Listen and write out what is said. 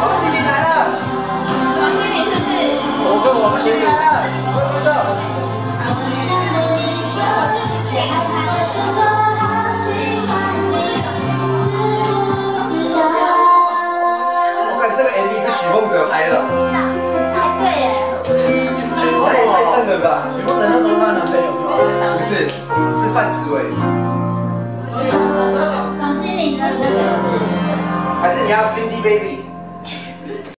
王心凌来了！王心凌谢谢！王心凌来了！王心凌。我看这个 MV 是徐梦泽拍的。哎，对耶。太太笨了吧？徐梦泽那时候男朋友是？不是，是范子伟。还是你要 Cindy Baby？